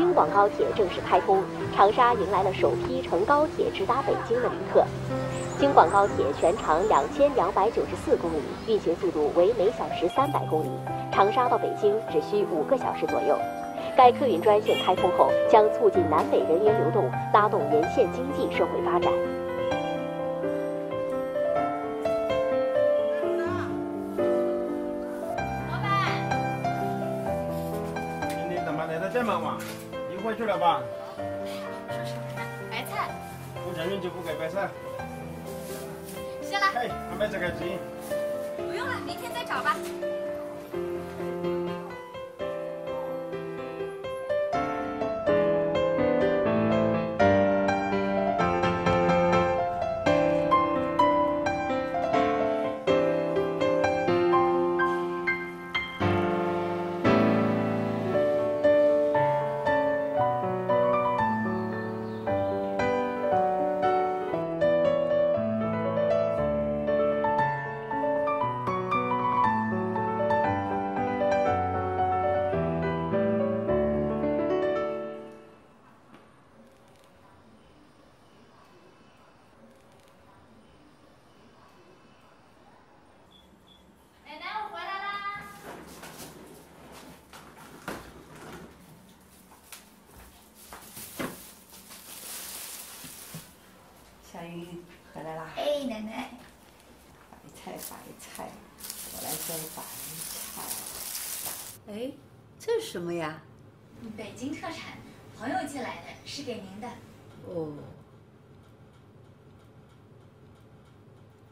京广高铁正式开通，长沙迎来了首批乘高铁直达北京的旅客。京广高铁全长两千两百九十四公里，运行速度为每小时三百公里，长沙到北京只需五个小时左右。该客运专线开通后，将促进南北人员流动，拉动沿线经济社会发展。了吧？白菜，不承认就不给白菜。谢了，哎，还没这个鸡。不用了，明天再找吧。回来啦！哎，奶奶，白菜，白菜，我来摘白菜。哎，这是什么呀？北京特产，朋友寄来的，是给您的。哦，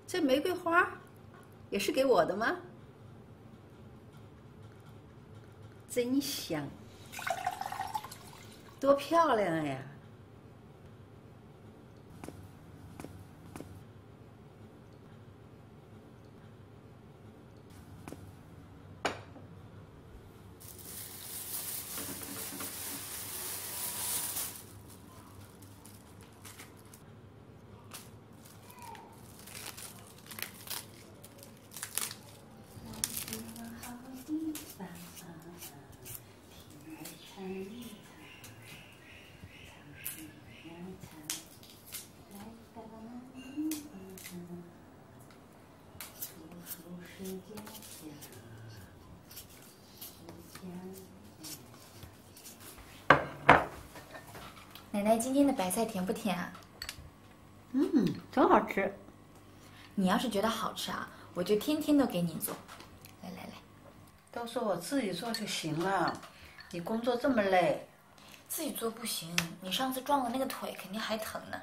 这玫瑰花也是给我的吗？真香，多漂亮呀！奶奶，今天的白菜甜不甜啊？嗯，真好吃。你要是觉得好吃啊，我就天天都给你做。来来来，都说我自己做就行了，你工作这么累，自己做不行，你上次撞了那个腿，肯定还疼呢。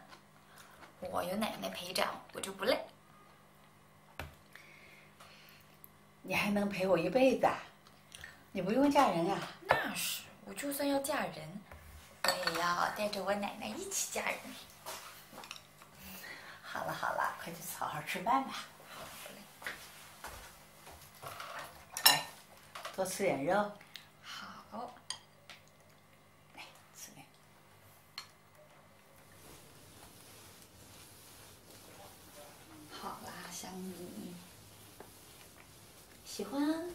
我有奶奶陪着，我就不累。你还能陪我一辈子啊？你不用嫁人啊？那是，我就算要嫁人，我也要带着我奶奶一起嫁人。好了好了，快去好好吃饭吧。来，多吃点肉。好，来吃点。好啦，香妮，喜欢。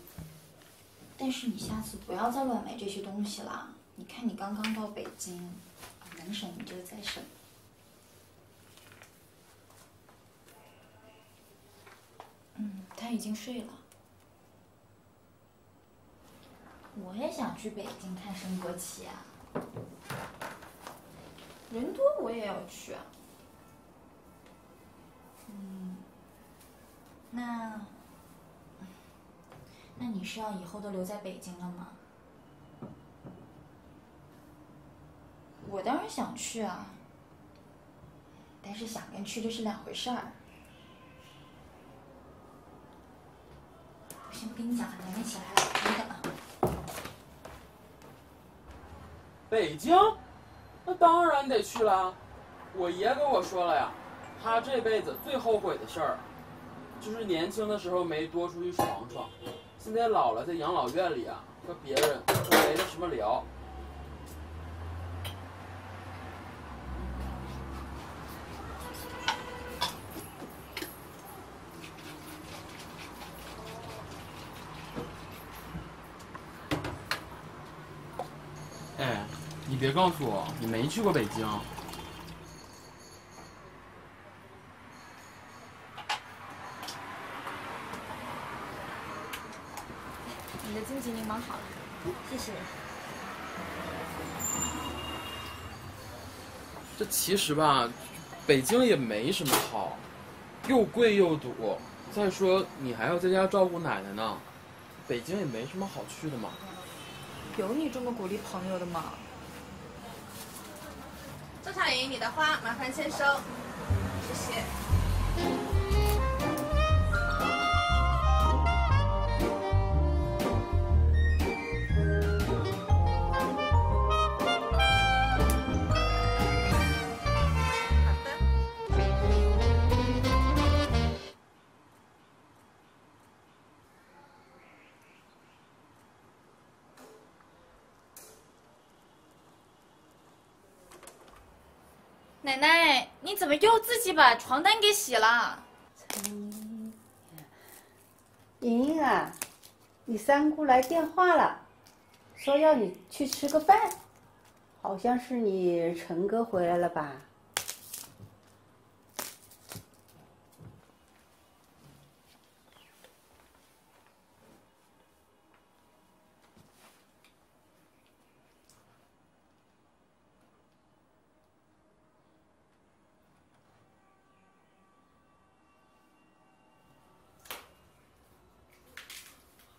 但是你下次不要再乱买这些东西了。你看你刚刚到北京，能省你就再省。嗯，他已经睡了。我也想去北京看升国旗啊，人多我也要去啊。嗯，那那你是要以后都留在北京了吗？我当然想去啊，但是想跟去这是两回事儿。我先不跟你讲了，奶奶起来了，你等啊。北京？那当然得去了。我爷跟我说了呀，他这辈子最后悔的事儿，就是年轻的时候没多出去闯闯。现在老了，在养老院里啊，和别人没得什么聊。哎，你别告诉我你没去过北京。你的荆棘柠檬好了，谢谢。这其实吧，北京也没什么好，又贵又堵。再说你还要在家照顾奶奶呢，北京也没什么好去的嘛。有你这么鼓励朋友的吗？周小莹，你的花麻烦签收，谢谢。你怎么又自己把床单给洗了？莹莹啊，你三姑来电话了，说要你去吃个饭，好像是你陈哥回来了吧？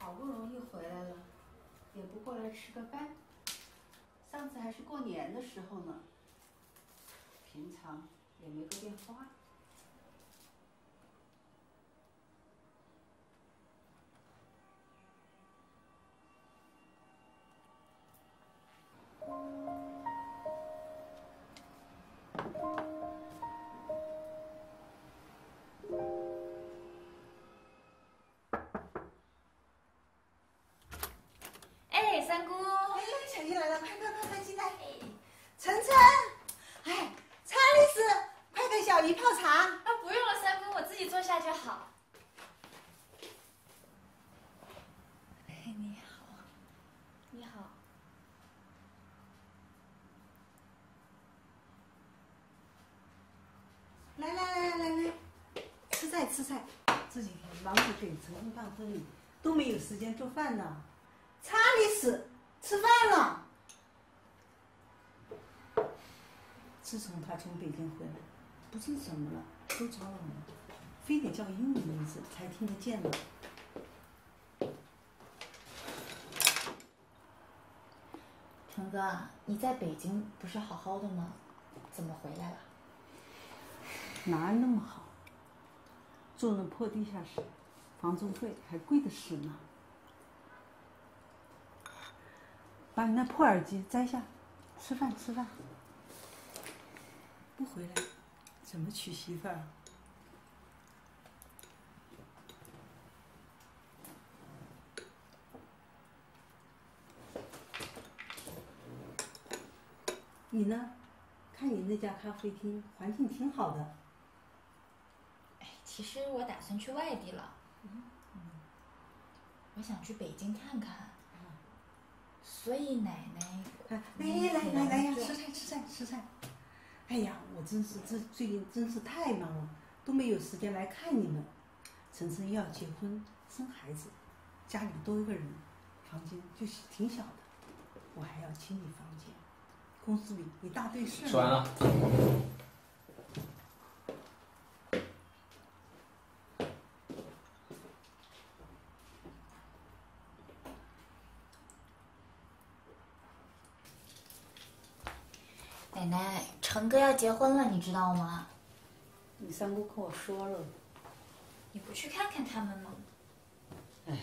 好不容易回来了，也吃个饭。上次还是过年的时候呢，平常也没个电话。陈坤办婚礼，都没有时间做饭呢。查理斯，吃饭了。自从他从北京回来，不知怎么了，都着了魔，非得叫英文名字才听得见呢。成哥，你在北京不是好好的吗？怎么回来了？哪那么好？住那破地下室，房租费还贵的是呢。把你那破耳机摘下，吃饭吃饭。不回来，怎么娶媳妇儿啊？你呢？看你那家咖啡厅环境挺好的。哎，其实我打算去外地了。我想去北京看看。所以奶奶，哎，来来来来呀，吃菜吃菜吃菜！哎呀，我真是这最近真是太忙了，都没有时间来看你们。晨晨要结婚生孩子，家里多一个人，房间就是挺小的，我还要清理房间。公司里一大堆事。吃完了。奶奶，成哥要结婚了，你知道吗？你三姑跟我说了，你不去看看他们吗？哎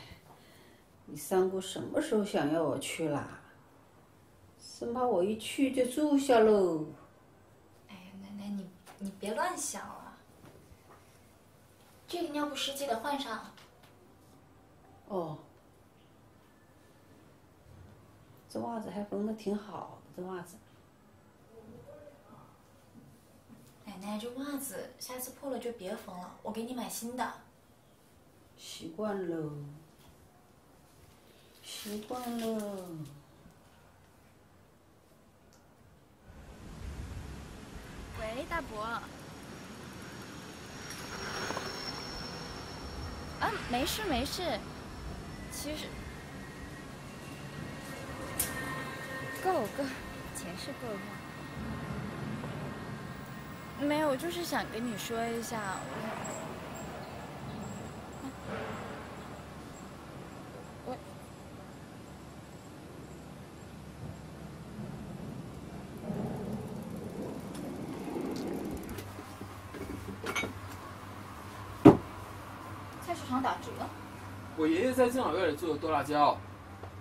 你三姑什么时候想要我去啦？生怕我一去就住下喽。哎呀，奶奶，你你别乱想了。这个尿不湿记得换上。哦，这袜子还缝的挺好，这袜子。奶奶，这袜子下次破了就别缝了，我给你买新的。习惯了，习惯了。喂，大伯。啊，没事没事，其实够够，钱是够用。没有，就是想跟你说一下，我。菜市场打折，我爷爷在敬老院里做的剁辣椒。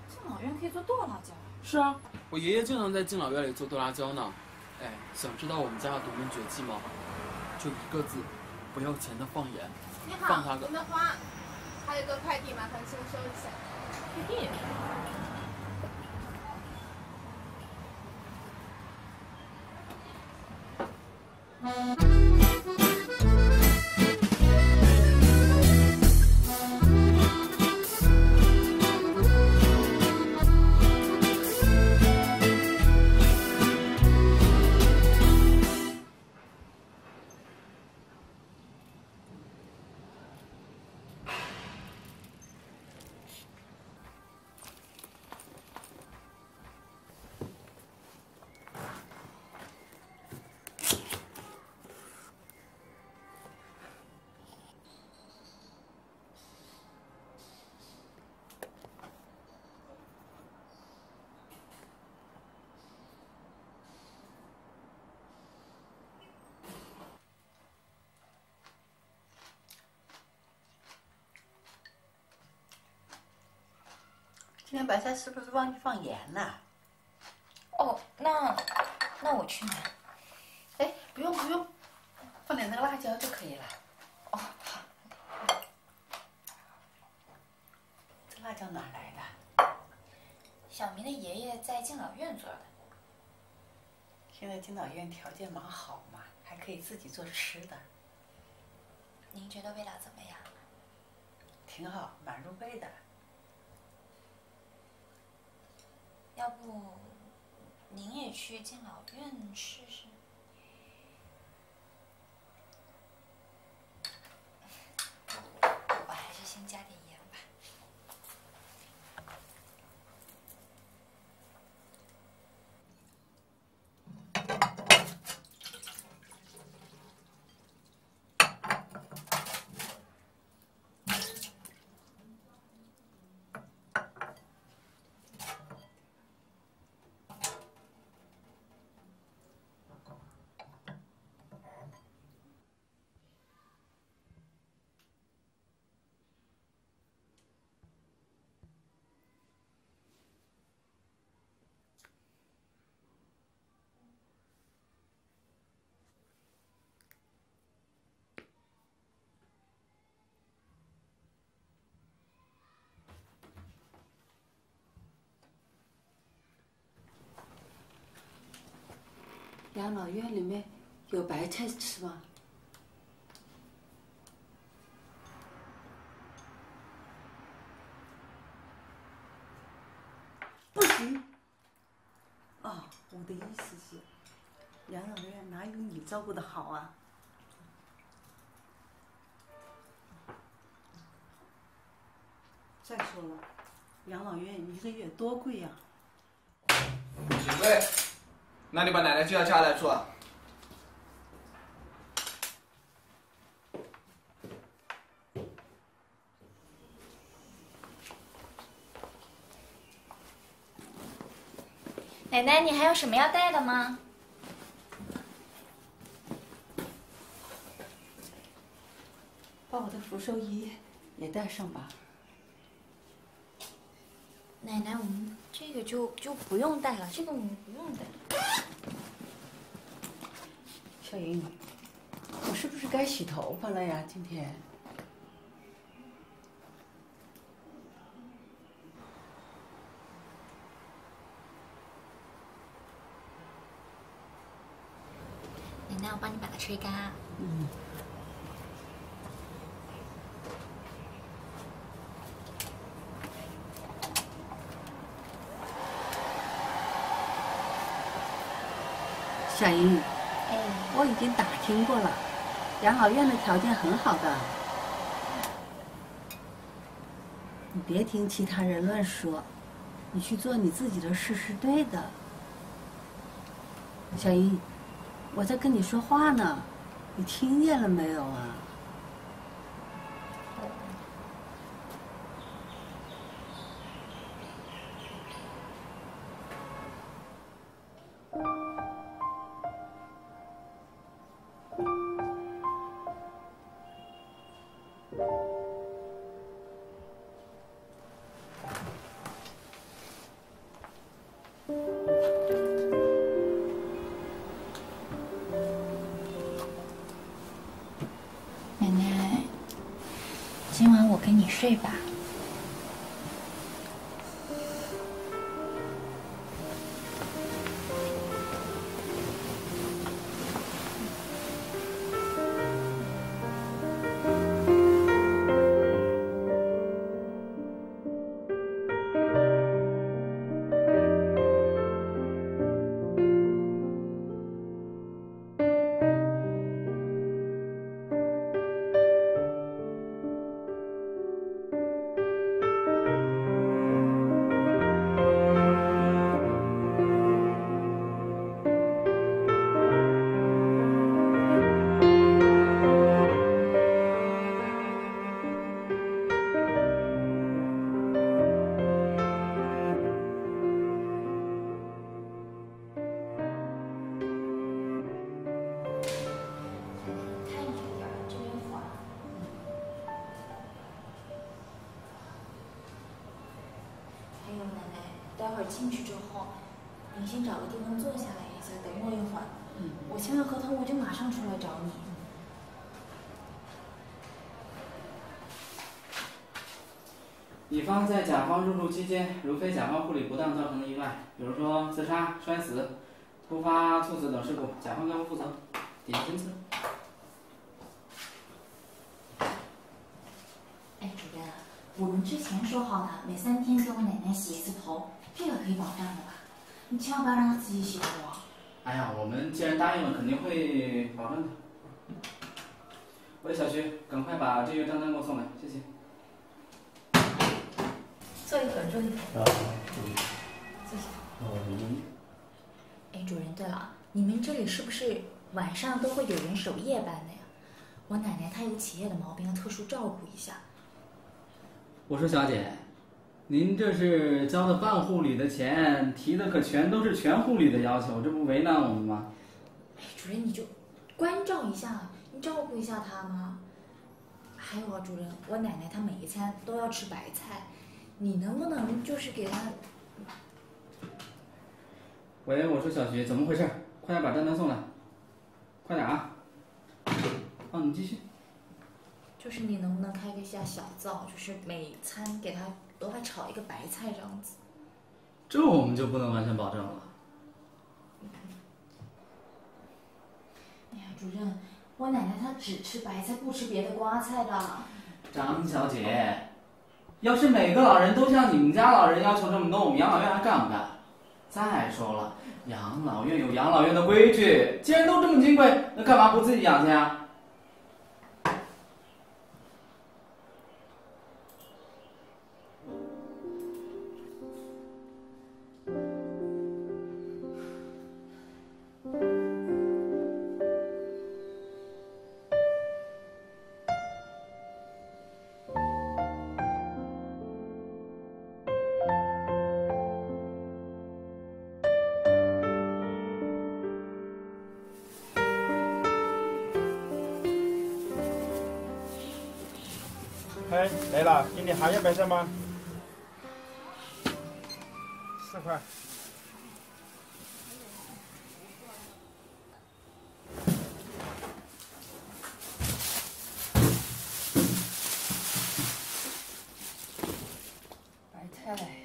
敬老院可以做剁辣椒。是啊，我爷爷经常在敬老院里做剁辣椒呢。哎，想知道我们家的独门绝技吗？就一个字，不要钱的放盐。你好，放他个您的花，还有个快递，麻烦签收一下。快递。天白菜是不是忘记放盐了？哦，那那我去买。哎，不用不用，放点那个辣椒就可以了。哦，好。这辣椒哪来的？小明的爷爷在敬老院做的。现在敬老院条件蛮好嘛，还可以自己做吃的，您觉得味道怎么样？挺好，蛮入味的。要不您也去敬老院试试？我还是先加点盐吧。养老院里面有白菜吃吗？不行。哦，我的意思是，养老院哪有你照顾的好啊？再说了，养老院一个月多贵呀、几位，那你把奶奶叫下来坐。奶奶，你还有什么要带的吗？把我的福寿衣也带上吧。奶奶，我们这个就就不用带了，这个我们不用带。小英，我是不是该洗头发了呀？今天奶奶，我帮你把它吹干。嗯，小英，已经打听过了，养老院的条件很好的。你别听其他人乱说，你去做你自己的事是对的。小英，我在跟你说话呢，你听见了没有啊？睡吧。进去之后，你先找个地方坐下来一下，等我一会儿。嗯。我签完合同，我就马上出来找你。乙方在甲方入住期间，如非甲方护理不当造成的意外，比如说自杀、摔死、突发猝死等事故，甲方该负负责，底下针刺。哎，主任，我们之前说好的，每三天给我奶奶洗一次头，这个可以保障的吧？你千万不要让她自己洗头啊！哎呀，我们既然答应了，肯定会保证的。喂，小徐，赶快把这个账单给我送来，谢谢。坐一会儿，坐一会儿。啊，坐下。嗯。哎，主人，对了，你们这里是不是晚上都会有人守夜班的呀？我奶奶她有起夜的毛病，要特殊照顾一下。我说小姐，您这是交的半护理的钱，提的可全都是全护理的要求，这不为难我们吗？哎，主任你就关照一下，你照顾一下他嘛。还有啊，主任，我奶奶她每一餐都要吃白菜，你能不能就是给她？喂，我说小徐，怎么回事？快点把账单送来，快点啊！哦，你继续。就是你能不能开个下小灶，就是每餐给他额外炒一个白菜这样子。这我们就不能完全保证了。哎呀，主任，我奶奶她只吃白菜，不吃别的瓜菜的。张小姐，要是每个老人都像你们家老人要求这么多，我们养老院还干不干？再说了，养老院有养老院的规矩，既然都这么金贵，那干嘛不自己养去啊？哎，来了，今天还要白菜吗？四块。白菜，